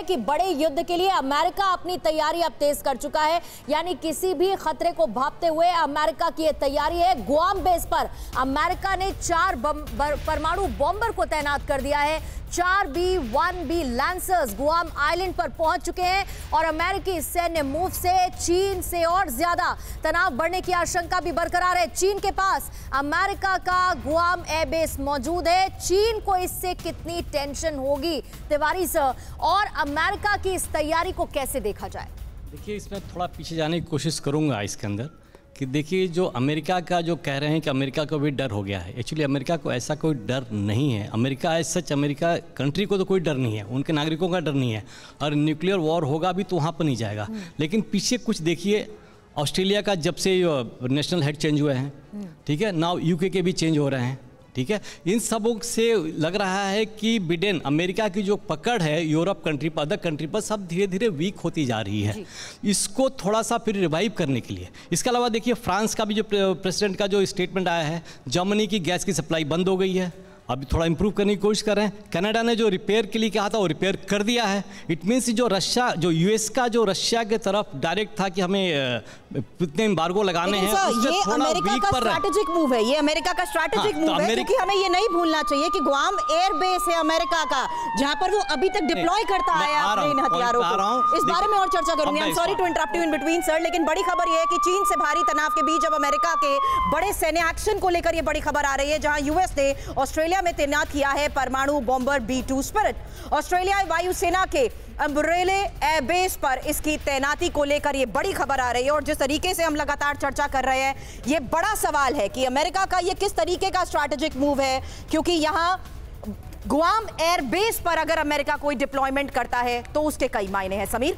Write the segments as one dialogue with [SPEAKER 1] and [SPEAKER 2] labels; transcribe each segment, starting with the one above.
[SPEAKER 1] कि बड़े युद्ध के लिए अमेरिका अपनी तैयारी अब तेज कर चुका है। यानी किसी भी खतरे को भापते हुए अमेरिका की तैयारी है। गुआम बेस पर अमेरिका ने चार परमाणु बॉम्बर को तैनात कर दिया है। चार B, one B lancers Guam island पर पहुँच चुके हैं और अमेरिकी सैन्य मूव से चीन से और ज़्यादा तनाव बढ़ने की आशंका भी बरकरार है। चीन के पास अमेरिका का गुआम एयरबेस मौजूद है। चीन को इससे कितनी टेंशन होगी तिवारी सर? और अमेरिका की इस तैयारी को कैसे देखा जाए?
[SPEAKER 2] देखिए इसमें थोड़ा पीछे जाने की कोशिश करूँगा इसके अंदर कि देखिए जो अमेरिका का जो कह रहे हैं कि अमेरिका को भी डर हो गया है। एक्चुअली अमेरिका को ऐसा कोई डर नहीं है। America as such America country को तो कोई डर नहीं है। उनके नागरिकों का डर नहीं है। और न्यूक्लियर वॉर होगा भी तो वहाँ पर नहीं जाएगा। हम्म। लेकिन पीछे कुछ देखिए ऑस्ट्रेलिया का जब से नेशनल हेड चेंज हुए हैं हम्म। ठीक है नाउ यूके के भी चेंज हो रहे हैं। ठीक है? इन सबों से लग रहा है कि ब्रिटेन अमेरिका की जो पकड़ है यूरोप कंट्री पर अदर कंट्री पर सब धीरे धीरे वीक होती जा रही है। इसको थोड़ा सा फिर रिवाइव करने के लिए। इसके अलावा देखिए फ्रांस का भी जो प्रेसिडेंट का जो स्टेटमेंट आया है जर्मनी की गैस की सप्लाई बंद हो गई है। अभी थोड़ा इंप्रूव करने की कोशिश कर रहे हैं। कनाडा ने जो रिपेयर के लिए कहा था वो रिपेयर कर दिया है। इट मीन्स जो रशिया जो यूएस का जो रशिया के तरफ़ डायरेक्ट था कि हमें इतने एम्बार्गो लगाने हैं
[SPEAKER 3] ये अमेरिका का स्ट्रैटेजिक मूव है। ये अमेरिका का स्ट्रैटेजिक मूव हाँ, तो है क्योंकि हमें ये नहीं भूलना चाहिए कि गुआम एयर बेस है अमेरिका का जहाँ पर वो अभी तक डिप्लॉय करता आया अपने इन हथियारों को। इस बारे में और चर्चा करूँगी। I am sorry to interrupt you in between sir लेकिन बड़ी खबर ये है कि चीन से भारी तनाव के बीच अब अमेरिका के बड़े सैन्य एक्शन को लेकर यह बड़ी खबर आ रही है जहाँ यूएस ने ऑस्ट्रेलिया में तैनात किया है परमाणु bomber B two Spirit. Australia वायुसेना के अम्ब्रेले एयरबेस पर इसकी तैनाती को लेकर यह बड़ी खबर आ रही है और जिस तरीके से हम लगातार चर्चा कर रहे हैं यह बड़ा सवाल है कि अमेरिका का यह किस तरीके का स्ट्रैटेजिक मूव है, क्योंकि यहाँ गुआम एयरबेस पर अगर अमेरिका कोई डिप्लॉयमेंट करता है तो उसके कई मायने हैं। समीर?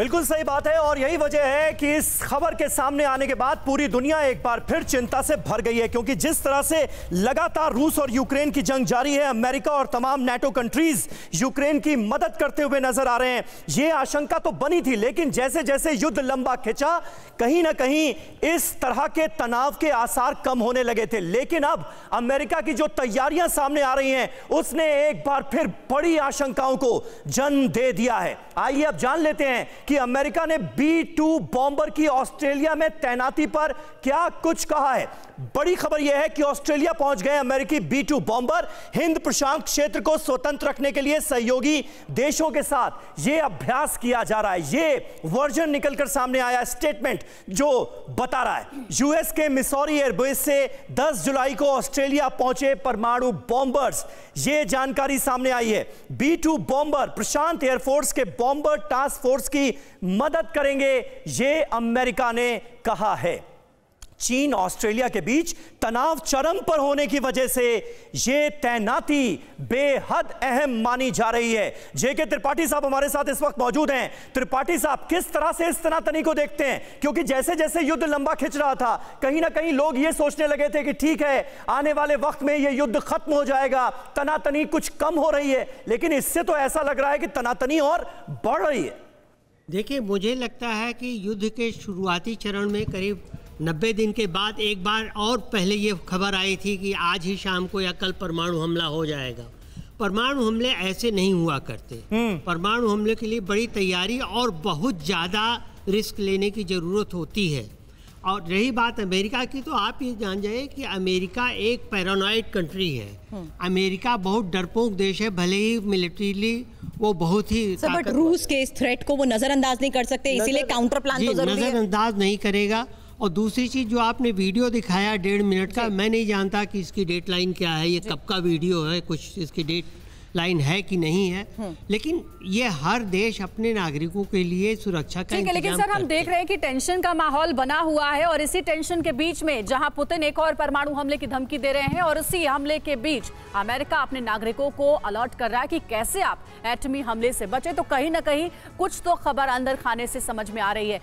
[SPEAKER 4] बिल्कुल सही बात है और यही वजह है कि इस खबर के सामने आने के बाद पूरी दुनिया एक बार फिर चिंता से भर गई है, क्योंकि जिस तरह से लगातार रूस और यूक्रेन की जंग जारी है, अमेरिका और तमाम नेटो कंट्रीज़ यूक्रेन की मदद करते हुए नज़र आ रहे हैं। यह आशंका तो बनी थी, लेकिन जैसे जैसे युद्ध लंबा खिंचा, कहीं ना कहीं इस तरह के तनाव के आसार कम होने लगे थे। लेकिन अब अमेरिका की जो तैयारियाँ सामने आ रही हैं, उसने एक बार फिर बड़ी आशंकाओं को जन्म दे दिया है। आइए अब जान लेते हैं कि अमेरिका ने बी टू बॉम्बर की ऑस्ट्रेलिया में तैनाती पर क्या कुछ कहा है? बड़ी खबर यह है कि ऑस्ट्रेलिया पहुँच गए अमेरिकी बी टू बॉम्बर। हिंद प्रशांत क्षेत्र को स्वतंत्र रखने के लिए सहयोगी देशों के साथ यह अभ्यास किया जा रहा है। यह वर्जन निकलकर सामने आया स्टेटमेंट जो बता रहा है। यूएस के मिसौरी एयरबेस से 10 जुलाई को ऑस्ट्रेलिया पहुँचे परमाणु बॉम्बर्स। यह जानकारी सामने आई है। बी टू बॉम्बर, प्रशांत एयरफोर्स के बॉम्बर टास्क फोर्स की मदद करेंगे यह अमेरिका ने कहा है। चीन, ऑस्ट्रेलिया के बीच तनाव चरम पर होने की वजह से यह तैनाती बेहद अहम मानी जा रही है। जेके त्रिपाठी साहब हमारे साथ इस वक्त मौजूद हैं। त्रिपाठी साहब, किस तरह से इस तनातनी को देखते हैं? क्योंकि जैसे जैसे युद्ध लंबा खिंच रहा था, कहीं ना कहीं लोग ये सोचने लगे थे कि ठीक है, आने वाले वक्त में यह युद्ध खत्म हो जाएगा, तनातनी कुछ कम हो रही है। लेकिन इससे तो ऐसा लग रहा है कि तनातनी और बढ़ रही है।
[SPEAKER 5] देखिए मुझे लगता है कि युद्ध के शुरुआती चरण में करीब नब्बे दिन के बाद एक बार और पहले ये खबर आई थी कि आज ही शाम को या कल परमाणु हमला हो जाएगा। परमाणु हमले ऐसे नहीं हुआ करते। हम्म। परमाणु हमले के लिए बड़ी तैयारी और बहुत ज़्यादा रिस्क लेने की ज़रूरत होती है। और रही बात अमेरिका की तो आप ये जान जाए कि अमेरिका एक पैरानॉइड कंट्री है। हम्म। अमेरिका बहुत डरपोक देश है भले ही मिलिट्रीली वो बहुत ही
[SPEAKER 3] बट रूस के इस थ्रेट को वो नजरअंदाज नहीं कर सकते इसीलिए काउंटर प्लान तो
[SPEAKER 5] नजरअंदाज नहीं करेगा। और दूसरी चीज़ जो आपने वीडियो दिखाया डेढ़ मिनट का मैं नहीं जानता कि इसकी डेट लाइन क्या है ये कब का वीडियो है कुछ इसकी डेट लाइन है कि नहीं है हम्म। लेकिन ये हर देश अपने नागरिकों के लिए सुरक्षा का
[SPEAKER 1] है लेकिन सर हम देख रहे हैं कि टेंशन का माहौल बना हुआ है और इसी टेंशन के बीच में जहाँ पुतिन एक और परमाणु हमले की धमकी दे रहे हैं और इसी हमले के बीच अमेरिका अपने नागरिकों को अलर्ट कर रहा है कि कैसे आप एटमी हमले से बचे। तो कहीं ना कहीं कुछ तो खबर अंदर खाने से समझ में आ रही है।